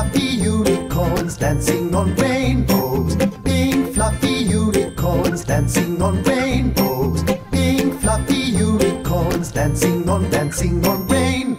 fluffy unicorns dancing on rainbows. Pink fluffy unicorns dancing on rainbows. Pink fluffy unicorns dancing on dancing on rainbows.